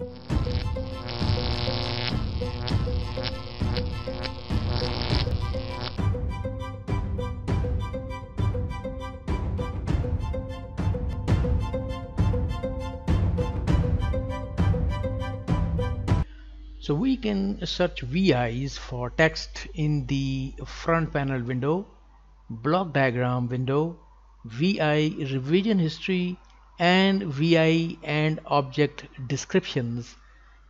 So we can search VIs for text in the front panel window, block diagram window, VI revision history and VI and object descriptions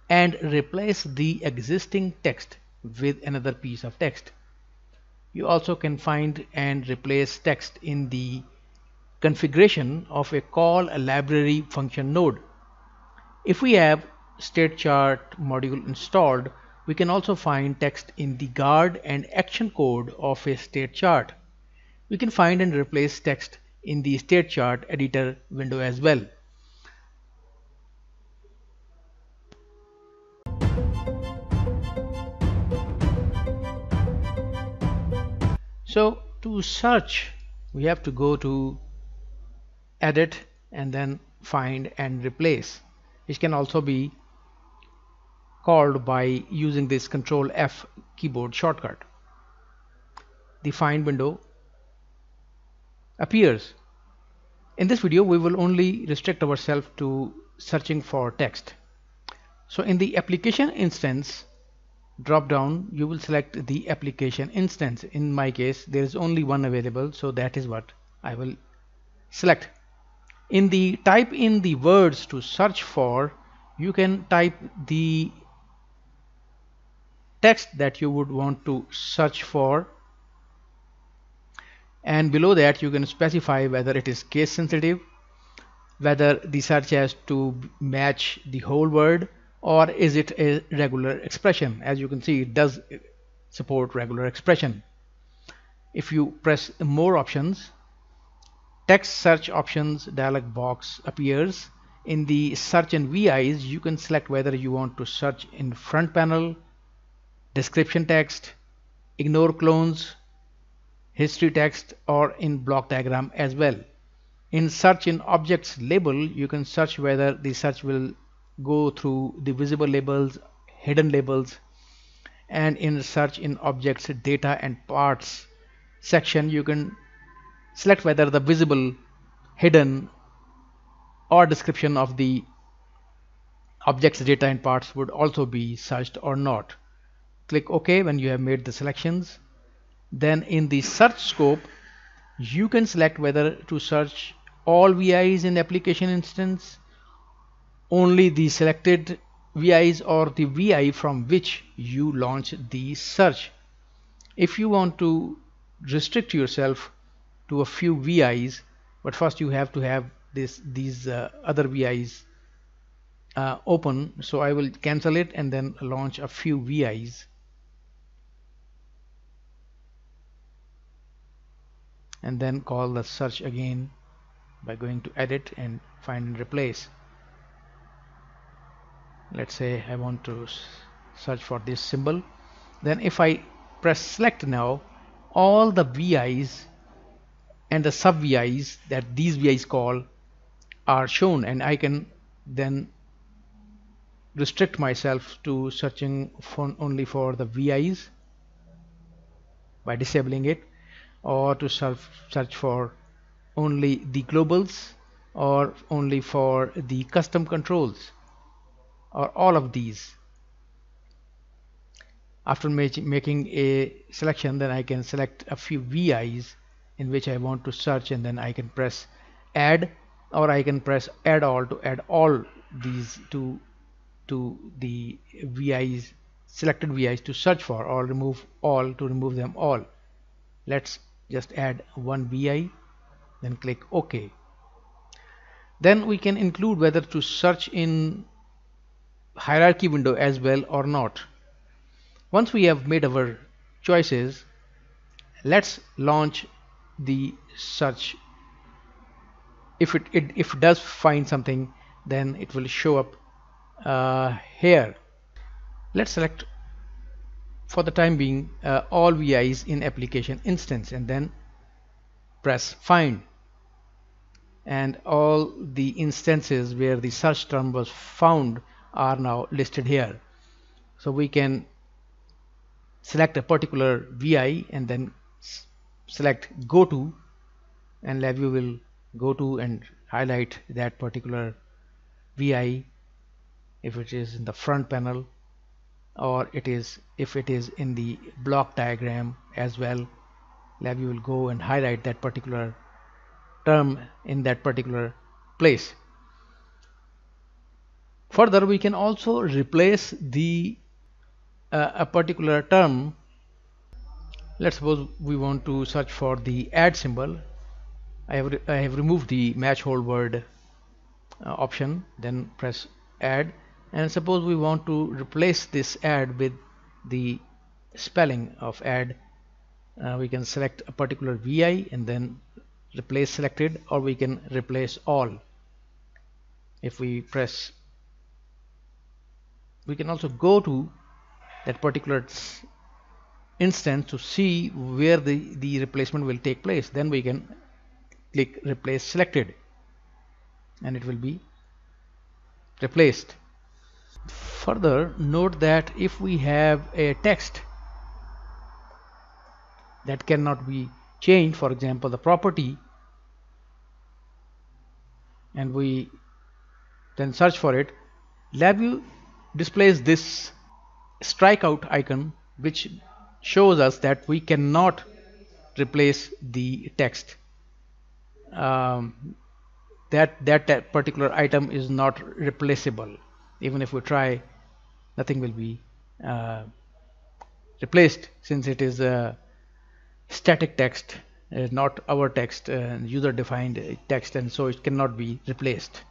and replace the existing text with another piece of text. You also can find and replace text in the configuration of a call a library function node. If we have state chart module installed, we can also find text in the guard and action code of a state chart. We can find and replace text in the state chart editor window as well. So to search we have to go to edit and then find and replace which can also be called by using this control F keyboard shortcut. The find window appears. In this video we will only restrict ourselves to searching for text. So in the application instance drop down you will select the application instance. In my case there is only one available so that is what I will select. In the type in the words to search for you can type the text that you would want to search for and below that you can specify whether it is case sensitive whether the search has to match the whole word or is it a regular expression. As you can see it does support regular expression. If you press more options text search options dialog box appears. In the search and VIs you can select whether you want to search in front panel description text, ignore clones, history text or in block diagram as well. In search in objects label you can search whether the search will go through the visible labels, hidden labels. And in search in objects data and parts section you can select whether the visible hidden or description of the objects data and parts would also be searched or not. Click OK when you have made the selections then in the search scope you can select whether to search all VIs in the application instance only the selected VIs or the VI from which you launch the search. If you want to restrict yourself to a few VIs but first you have to have this these uh, other VIs uh, open so I will cancel it and then launch a few VIs and then call the search again by going to edit and find and replace. Let's say I want to search for this symbol. Then if I press select now all the VIs and the sub VIs that these VIs call are shown and I can then restrict myself to searching for only for the VIs by disabling it or to search for only the globals or only for the custom controls or all of these. After making a selection then I can select a few VIs in which I want to search and then I can press add or I can press add all to add all these to to the VIs selected VIs to search for or remove all to remove them all. Let's just add one VI then click OK. Then we can include whether to search in hierarchy window as well or not. Once we have made our choices let's launch the search. If it, it if it does find something then it will show up uh, here. Let's select for the time being uh, all VIs in application instance and then press find. And all the instances where the search term was found are now listed here. So we can select a particular VI and then select go to and LabVIEW will go to and highlight that particular VI if it is in the front panel or it is if it is in the block diagram as well LabVIEW will go and highlight that particular term in that particular place. Further we can also replace the uh, a particular term. Let's suppose we want to search for the add symbol. I have, I have removed the match whole word uh, option then press add and suppose we want to replace this add with the spelling of add uh, we can select a particular VI and then replace selected or we can replace all. If we press we can also go to that particular instance to see where the the replacement will take place. Then we can click replace selected and it will be replaced further note that if we have a text that cannot be changed for example the property and we then search for it LabVIEW displays this strikeout icon which shows us that we cannot replace the text. Um, that, that that particular item is not replaceable even if we try nothing will be uh, replaced since it is a static text uh, not our text uh, user defined text and so it cannot be replaced